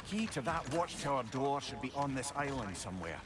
key to that watchtower door should be on this island somewhere.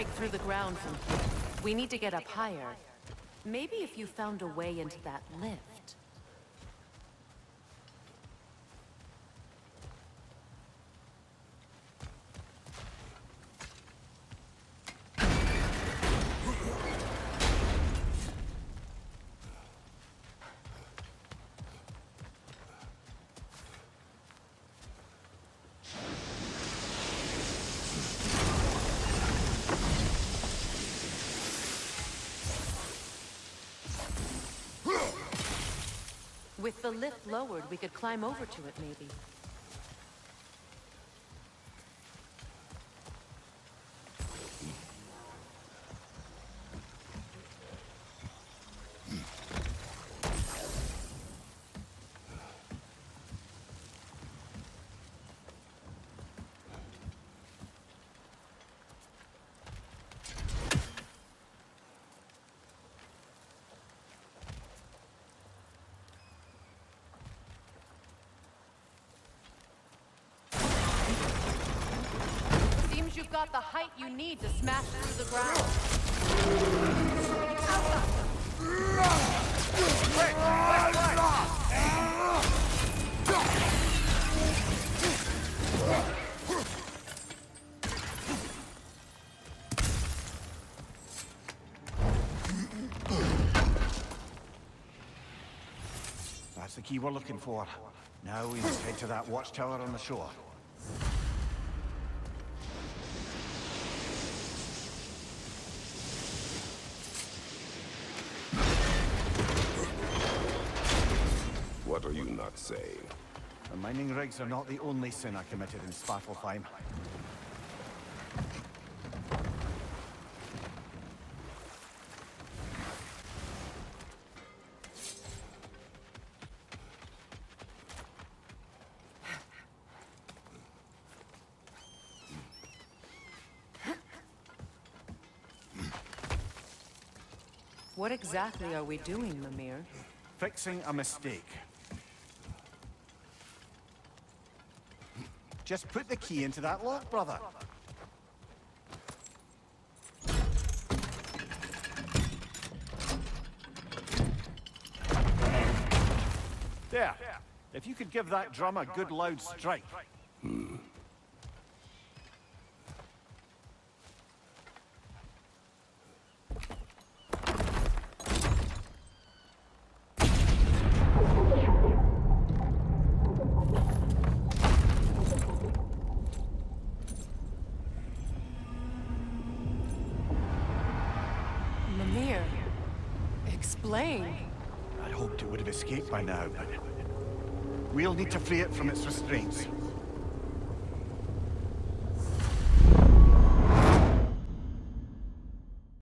Break through the ground from here. We need to get up higher. Maybe if you found a way into that lift. With the lift lowered, we could climb over to it, maybe. Got the height you need to smash through the ground. That's the key we're looking for. Now we must head to that watchtower on the shore. What are you not saying? The mining rigs are not the only sin I committed in Svartalfheim. What exactly are we doing, Mimir? Fixing a mistake. Just put the key into that lock, brother. There. If you could give that drum a good loud strike. Explain. I hoped it would have escaped by now, but... We'll need to free it from its restraints.